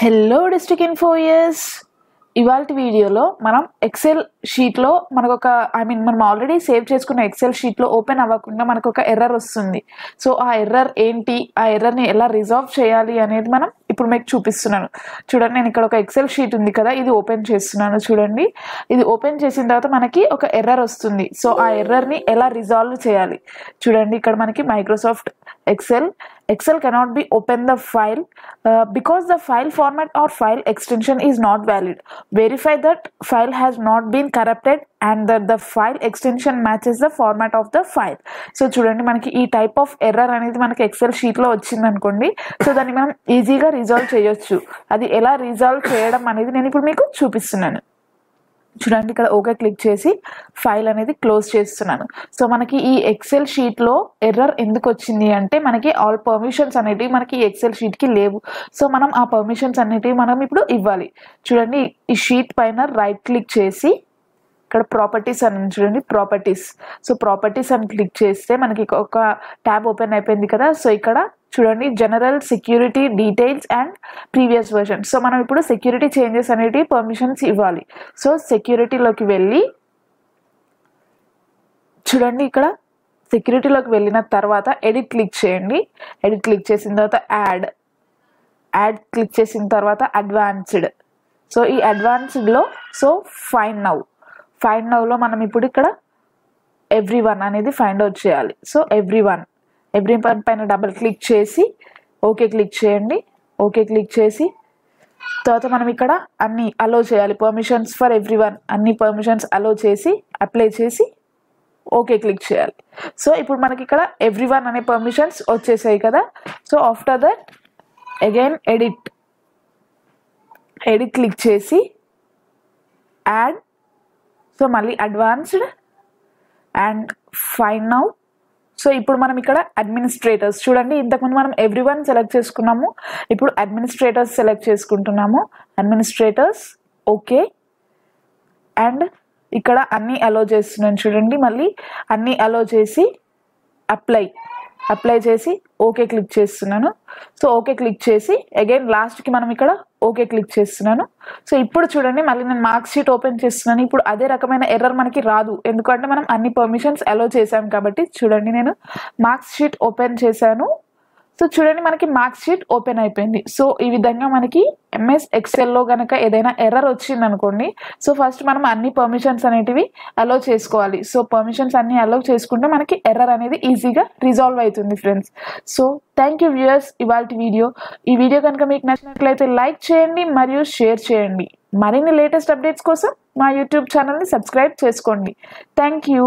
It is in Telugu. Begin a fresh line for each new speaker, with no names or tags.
హలో డిస్ట్రిక్ట్ ఇన్ఫోయర్స్ ఇవాళ వీడియోలో మనం ఎక్సెల్ షీట్లో మనకు ఒక ఐ మీన్ మనం ఆల్రెడీ సేవ్ చేసుకున్న ఎక్సెల్ షీట్లో ఓపెన్ అవ్వకుండా మనకు ఒక ఎర్రర్ వస్తుంది. సో ఆ ఎర్రర్ ఏంటి? ఆ ఎర్రర్ని ఎలా రిజాల్వ్ చేయాలి అనేది మనం ఇప్పుడు మీకు చూపిస్తున్నాను. చూడండి నేను ఇక్కడ ఒక ఎక్సెల్ షీట్ ఉంది కదా ఇది ఓపెన్ చేస్తున్నాను చూడండి. ఇది ఓపెన్ చేసిన తర్వాత మనకి ఒక ఎర్రర్ వస్తుంది. సో ఆ ఎర్రర్ని ఎలా రిజాల్వ్ చేయాలి? చూడండి ఇక్కడ మనకి Microsoft Excel. excel cannot be open the file uh, because the file format or file extension is not valid verify that file has not been corrupted and that the file extension matches the format of the file so చూడండి మనకి ఈ టైప్ ఆఫ్ ఎర్రర్ అనేది మనకి ఎక్సెల్ షీట్లో వచ్చింది అనుకోండి సో దాన్ని మనం ఈజీగా రిజాల్వ్ చేయొచ్చు అది ఎలా రిజాల్వ్ చేయడం అనేది నేను ఇప్పుడు మీకు చూపిస్తున్నాను చూడండి ఇక్కడ ఓకే క్లిక్ చేసి ఫైల్ అనేది క్లోజ్ చేస్తున్నాను. సో మనకి ఈ ఎక్సెల్ షీట్లో ఎర్రర్ ఎందుకు వచ్చింది అంటే మనకి ఆల్ పర్మిషన్స్ అనేటివి మనకి ఎక్సెల్ షీట్కి లేవు. సో మనం ఆ పర్మిషన్స్ అనేటివి మనం ఇప్పుడు ఇవ్వాలి. చూడండి ఈ షీట్ పైన రైట్ క్లిక్ చేసి ఇక్కడ ప్రాపర్టీస్ అని చూడండి ప్రాపర్టీస్. సో ప్రాపర్టీస్ అని క్లిక్ చేస్తే మనకి ఒక ట్యాబ్ ఓపెన్ అయిపోయింది కదా. సో ఇక్కడ చూడండి general security details and previous version. So మనం ఇప్పుడు సెక్యూరిటీ చేంజెస్ అనేవి పర్మిషన్స్ ఇవ్వాలి. సో సెక్యూరిటీలోకి వెళ్ళి చూడండి ఇక్కడ సెక్యూరిటీలోకి వెళ్ళిన తర్వాత ఎడిట్ క్లిక్ చేయండి. ఎడిట్ క్లిక్ చేసిన తర్వాత యాడ్. యాడ్ క్లిక్ చేసిన తర్వాత అడ్వాన్స్డ్. సో ఈ అడ్వాన్స్డ్లో సో ఫైన్ నౌ. ఫైండ్ నవ్లో మనం ఇప్పుడు ఇక్కడ ఎవ్రీ వన్ అనేది ఫైండ్ అవుట్ చేయాలి. So every one every one పైన డబుల్ క్లిక్ చేసి ఓకే క్లిక్ చేయండి. ఓకే క్లిక్ చేసి తర్వాత మనం ఇక్కడ అన్ని అలో చేయాలి. పర్మిషన్స్ ఫర్ ఎవ్రీ వన్ అన్ని పర్మిషన్స్ అలో చేసి అప్లై చేసి ఓకే క్లిక్ చేయాలి. సో ఇప్పుడు మనకి ఇక్కడ ఎవ్రీ వన్ అనే పర్మిషన్స్ వచ్చేసాయి కదా. So after that again edit edit click చేసి యాడ్ సో మళ్ళీ advanced and fine now so ఇప్పుడు మనం ఇక్కడ అడ్మినిస్ట్రేటర్స్ చూడండి ఇంతకుముందు మనం ఎవ్రీ వన్ సెలెక్ట్ చేసుకున్నాము. ఇప్పుడు అడ్మినిస్ట్రేటర్స్ సెలెక్ట్ చేసుకుంటున్నాము. అడ్మినిస్ట్రేటర్స్ ఓకే అండ్ ఇక్కడ అన్నీ అలో చేస్తున్నాను చూడండి మళ్ళీ అన్నీ అలో చేసి అప్లై అప్లై చేసి ఓకే క్లిక్ చేస్తున్నాను. సో ఓకే క్లిక్ చేసి అగైన్ లాస్ట్కి మనం ఇక్కడ ఓకే క్లిక్ చేస్తున్నాను. సో ఇప్పుడు చూడండి మళ్ళీ నేను మార్క్స్ షీట్ ఓపెన్ చేస్తున్నాను. ఇప్పుడు అదే రకమైన ఎర్రర్ మనకి రాదు. ఎందుకంటే మనం అన్ని పర్మిషన్స్ అలో చేసాం కాబట్టి చూడండి నేను మార్క్స్ షీట్ ఓపెన్ చేశాను. సో చూడండి మనకి మార్క్స్ షీట్ ఓపెన్ అయిపోయింది. సో ఈ విధంగా మనకి ఎంఎస్ ఎక్సెల్లో కనుక ఏదైనా ఎర్రర్ వచ్చింది అనుకోండి సో ఫస్ట్ మనం అన్ని పర్మిషన్స్ అనేటివి అలో చేసుకోవాలి. సో పర్మిషన్స్ అన్ని అలో చేసుకుంటే మనకి ఎర్రర్ అనేది ఈజీగా రిజాల్వ్ అవుతుంది friends so thank you viewers ఇవాళ వీడియో ఈ వీడియో కనుక మీకు నచ్చినట్లయితే లైక్ చేయండి మరియు షేర్ చేయండి. మరిన్ని లేటెస్ట్ అప్డేట్స్ కోసం మా యూట్యూబ్ ఛానల్ని సబ్స్క్రైబ్ చేసుకోండి. Thank you